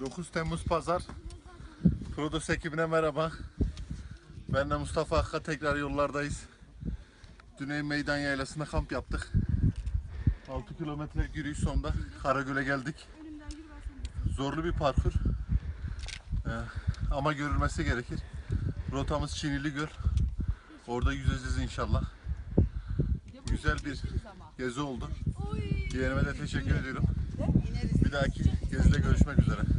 9 Temmuz Pazar. Prodos ekibine merhaba. Ben de Mustafa Akka tekrar yollardayız. Güney Meydan Yaylası'nda kamp yaptık. 6 kilometre yürüyüş sonunda Karagöl'e geldik. Zorlu bir parkur. Ee, ama görülmesi gerekir. Rotamız Çinili Göl. Orada yüzeceğiz inşallah. Güzel bir gezi oldu. Yeğenime de teşekkür ediyorum. Bir dahaki gezide görüşmek üzere.